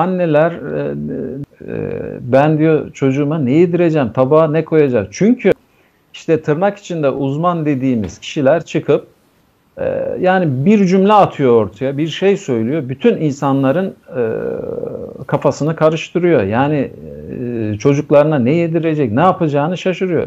anneler e, e, ben diyor çocuğuma ne yedireceğim, tabağa ne koyacağım? Çünkü işte tırnak içinde uzman dediğimiz kişiler çıkıp e, yani bir cümle atıyor ortaya, bir şey söylüyor. Bütün insanların e, kafasını karıştırıyor. Yani e, çocuklarına ne yedirecek, ne yapacağını şaşırıyor.